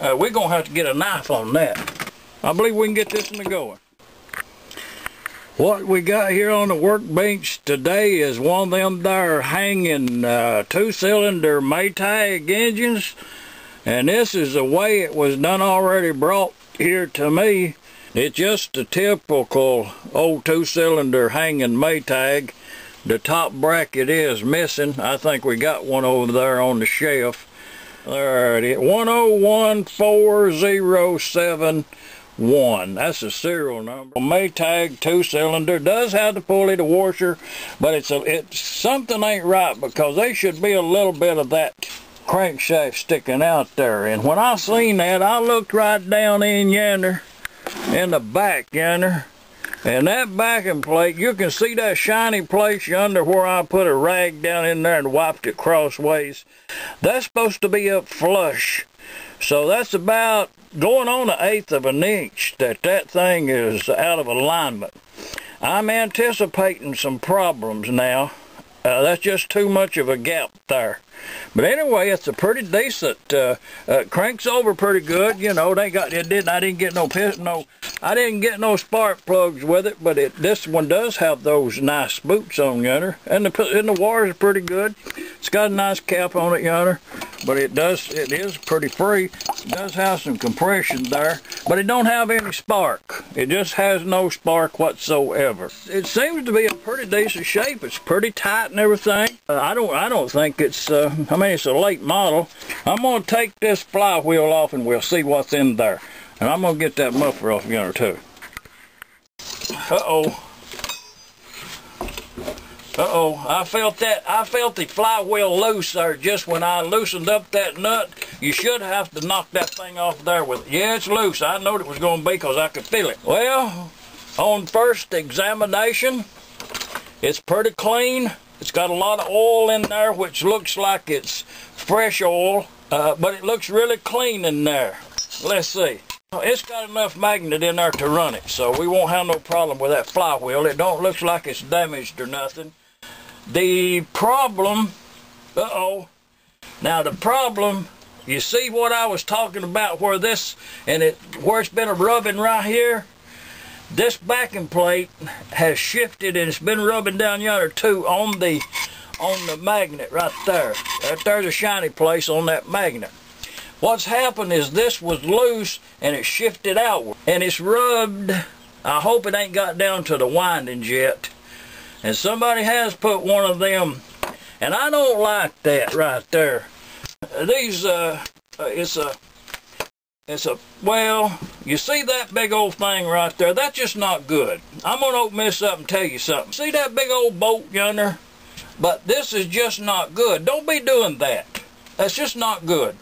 uh, we're going to have to get a knife on that. I believe we can get this one going. What we got here on the workbench today is one of them there hanging uh, two-cylinder Maytag engines. And this is the way it was done already brought here to me. It's just a typical old two-cylinder hanging Maytag. The top bracket is missing. I think we got one over there on the shelf. Is, 101407 That's the serial number. Maytag two-cylinder does have the pulley, the washer, but it's a it's something ain't right because there should be a little bit of that crankshaft sticking out there. And when I seen that, I looked right down in yonder, in the back yonder, and that backing plate, you can see that shiny place yonder where I put a rag down in there and wiped it crossways. That's supposed to be up flush. So that's about going on an eighth of an inch that that thing is out of alignment. I'm anticipating some problems now. Uh, that's just too much of a gap there. But anyway, it's a pretty decent, uh, uh, cranks over pretty good. You know, they got, it didn't, I didn't get no piston, no, I didn't get no spark plugs with it, but it, this one does have those nice boots on yonder. And the, and the wires are pretty good. It's got a nice cap on it yonder, but it does, it is pretty free. It does have some compression there, but it don't have any spark. It just has no spark whatsoever. It seems to be a pretty decent shape. It's pretty tight and everything. Uh, I don't, I don't think it's, uh, Uh, I mean, it's a late model. I'm going to take this flywheel off and we'll see what's in there. And I'm going to get that muffler off yonder too. Uh-oh. Uh-oh, I felt that, I felt the flywheel loose there just when I loosened up that nut. You should have to knock that thing off there with it. Yeah, it's loose. I knowed it was going to be because I could feel it. Well, on first examination, it's pretty clean. It's got a lot of oil in there, which looks like it's fresh oil, uh, but it looks really clean in there. Let's see. It's got enough magnet in there to run it, so we won't have no problem with that flywheel. It don't look like it's damaged or nothing. The problem, uh-oh. Now the problem, you see what I was talking about where this, and it, where it's been a rubbing right here? This backing plate has shifted and it's been rubbing down yonder too on the on the magnet right there. There's a shiny place on that magnet. What's happened is this was loose and it shifted outward and it's rubbed. I hope it ain't got down to the windings yet. And somebody has put one of them and I don't like that right there. These uh it's a it's a, well, you see that big old thing right there? That's just not good. I'm going to open this up and tell you something. See that big old bolt yonder? But this is just not good. Don't be doing that. That's just not good.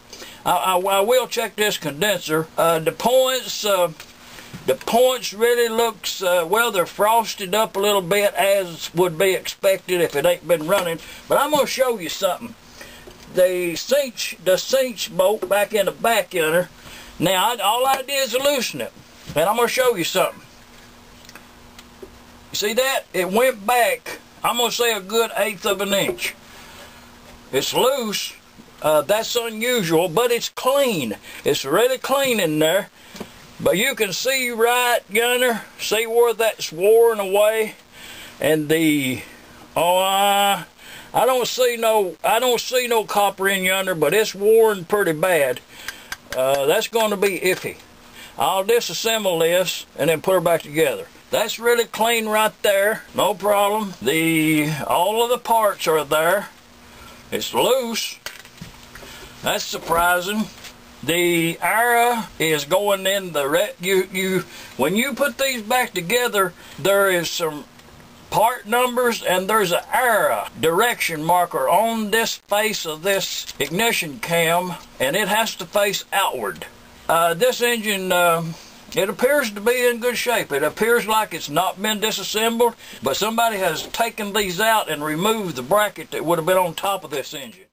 I, I, I will check this condenser. Uh, the points, uh, the points really looks, uh, well, they're frosted up a little bit as would be expected if it ain't been running. But I'm going to show you something. The cinch, the cinch bolt back in the back yonder, now, I, all I did is loosen it. And I'm going to show you something. You see that? It went back, I'm going to say a good eighth of an inch. It's loose. Uh, that's unusual, but it's clean. It's really clean in there. But you can see right Gunner, see where that's worn away. And the, oh, I, I don't see no, I don't see no copper in yonder, but it's worn pretty bad uh, that's going to be iffy. I'll disassemble this and then put her back together. That's really clean right there, no problem. The All of the parts are there. It's loose. That's surprising. The arrow is going in the ret. you you when you put these back together, there is some part numbers and there's an arrow direction marker on this face of this ignition cam and it has to face outward. Uh, this engine uh, it appears to be in good shape. It appears like it's not been disassembled, but somebody has taken these out and removed the bracket that would have been on top of this engine.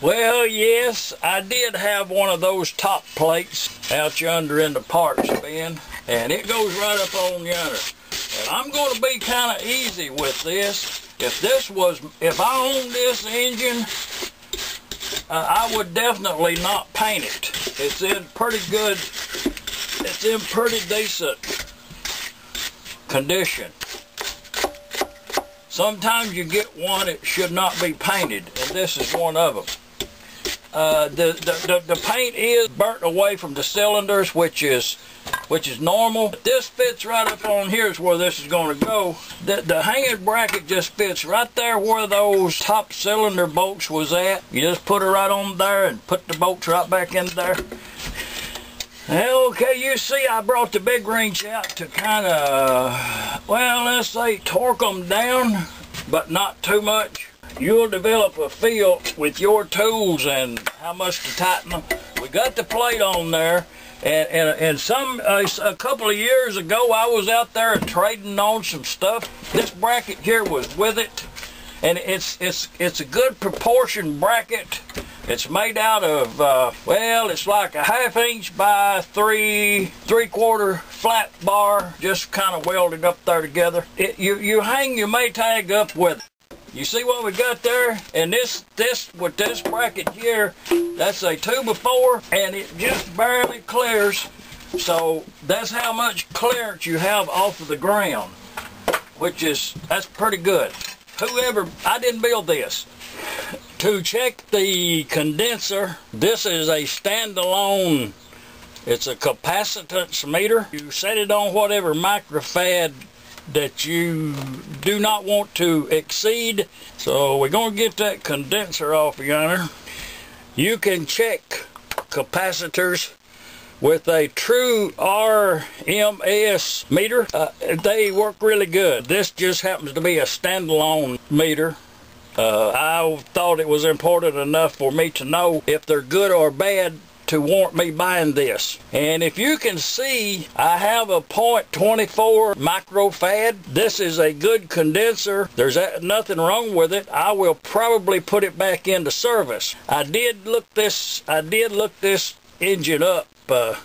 Well, yes, I did have one of those top plates out yonder in the parts bin, and it goes right up on yonder. And I'm going to be kind of easy with this. If this was, if I owned this engine, uh, I would definitely not paint it. It's in pretty good, it's in pretty decent condition. Sometimes you get one that should not be painted, and this is one of them. Uh, the, the, the, the paint is burnt away from the cylinders, which is which is normal. This fits right up on here is where this is going to go. The, the hanging bracket just fits right there where those top cylinder bolts was at. You just put it right on there and put the bolts right back in there. Okay, you see I brought the big wrench out to kind of, well, let's say torque them down, but not too much. You'll develop a feel with your tools and how much to tighten them. We got the plate on there. And, and, and some uh, a couple of years ago, I was out there trading on some stuff. This bracket here was with it, and it's it's it's a good proportion bracket. It's made out of uh, well, it's like a half inch by three three quarter flat bar, just kind of welded up there together. It, you you hang your Maytag up with it. You see what we got there? And this, this, with this bracket here, that's a two before, and it just barely clears. So that's how much clearance you have off of the ground, which is, that's pretty good. Whoever, I didn't build this. To check the condenser, this is a standalone, it's a capacitance meter. You set it on whatever microfad that you do not want to exceed. So we're going to get that condenser off yonder. You can check capacitors with a true RMS meter. Uh, they work really good. This just happens to be a standalone meter. Uh, I thought it was important enough for me to know if they're good or bad to warrant me buying this. And if you can see, I have a .24 microfad. This is a good condenser. There's nothing wrong with it. I will probably put it back into service. I did look this, I did look this engine up uh,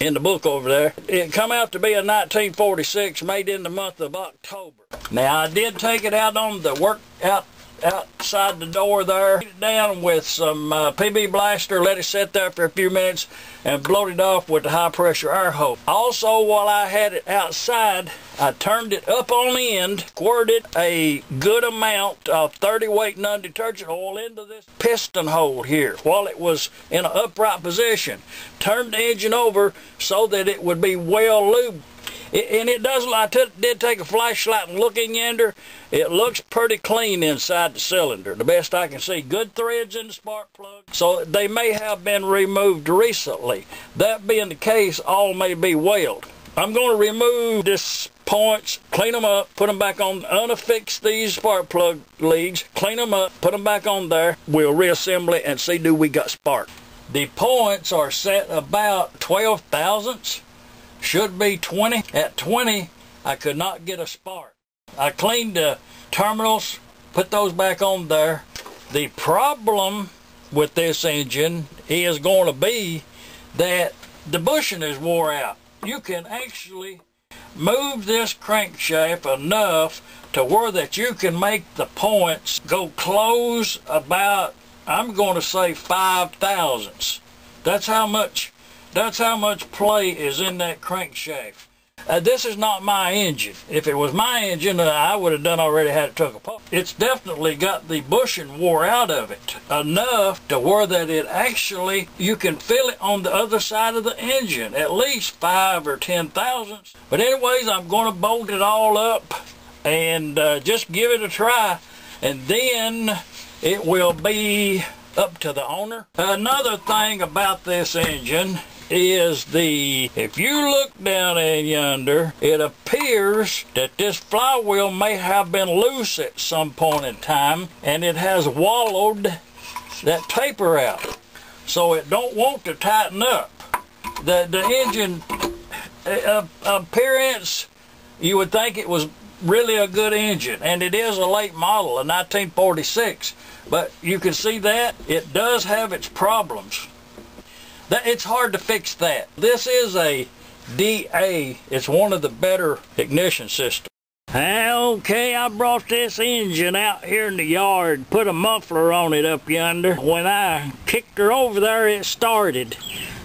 in the book over there. It come out to be a 1946 made in the month of October. Now I did take it out on the work out outside the door there. It down with some uh, PB blaster, let it sit there for a few minutes and blowed it off with the high pressure air hose. Also while I had it outside, I turned it up on the end, squirted a good amount of 30 weight non-detergent oil into this piston hole here while it was in an upright position. Turned the engine over so that it would be well lubed it, and it does, I did take a flashlight and look in yonder. It looks pretty clean inside the cylinder, the best I can see. Good threads in the spark plug. So they may have been removed recently. That being the case, all may be welded. I'm going to remove this points, clean them up, put them back on, unaffix these spark plug leads, clean them up, put them back on there. We'll reassemble it and see do we got spark. The points are set about 12 thousandths should be 20. At 20, I could not get a spark. I cleaned the terminals, put those back on there. The problem with this engine is going to be that the bushing is wore out. You can actually move this crankshaft enough to where that you can make the points go close about, I'm going to say five thousandths. That's how much that's how much play is in that crankshaft. Uh, this is not my engine. If it was my engine, uh, I would have done already had it took apart. It's definitely got the bushing wore out of it enough to where that it actually, you can feel it on the other side of the engine, at least five or ten thousandths. But anyways, I'm going to bolt it all up and uh, just give it a try. And then it will be up to the owner. Another thing about this engine is the, if you look down in yonder, it appears that this flywheel may have been loose at some point in time and it has wallowed that taper out. So it don't want to tighten up. The, the engine uh, appearance, you would think it was really a good engine and it is a late model, a 1946. But you can see that it does have its problems. It's hard to fix that. This is a DA. It's one of the better ignition systems. Okay, I brought this engine out here in the yard, put a muffler on it up yonder. When I kicked her over there, it started.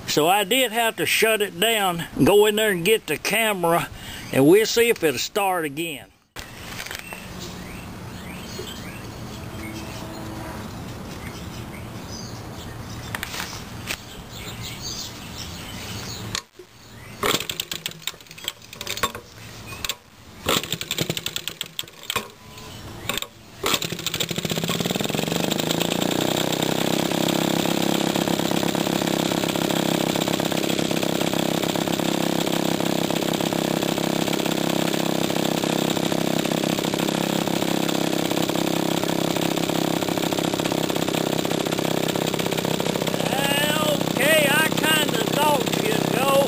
So I did have to shut it down, go in there and get the camera, and we'll see if it'll start again. Okay, I kinda thought you'd go.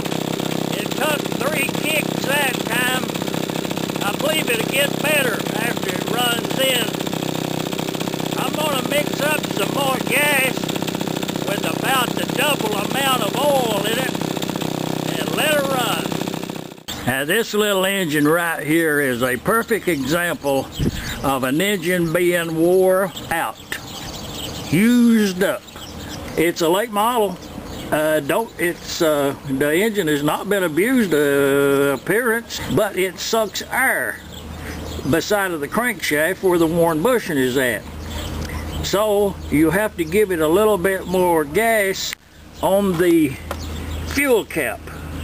It took three kicks that time. I believe it'll get better after it runs in. I'm gonna mix up some more gas with about the double amount of oil in it and let it run. Now this little engine right here is a perfect example of an engine being wore out, used up. It's a late model. Uh, don't it's uh, the engine has not been abused uh, appearance, but it sucks air beside of the crankshaft where the worn bushing is at. So you have to give it a little bit more gas on the fuel cap.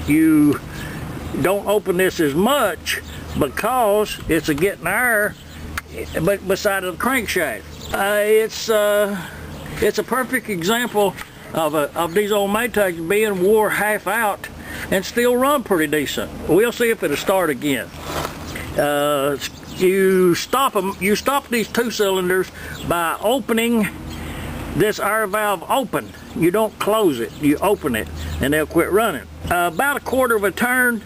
You don't open this as much because it's a getting air but beside of the crankshaft. Uh, it's uh, it's a perfect example of, a, of these old Maytags being wore half out and still run pretty decent. We'll see if it'll start again. Uh, you stop them. You stop these two cylinders by opening this air valve open. You don't close it. You open it, and they'll quit running. Uh, about a quarter of a turn,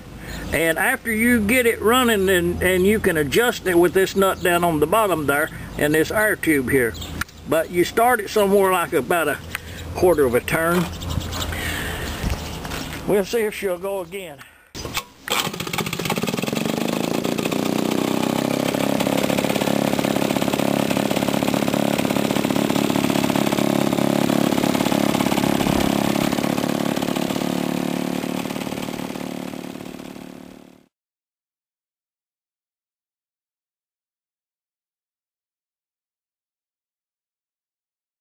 and after you get it running, and, and you can adjust it with this nut down on the bottom there, and this air tube here. But you start it somewhere like about a quarter of a turn. We'll see if she'll go again.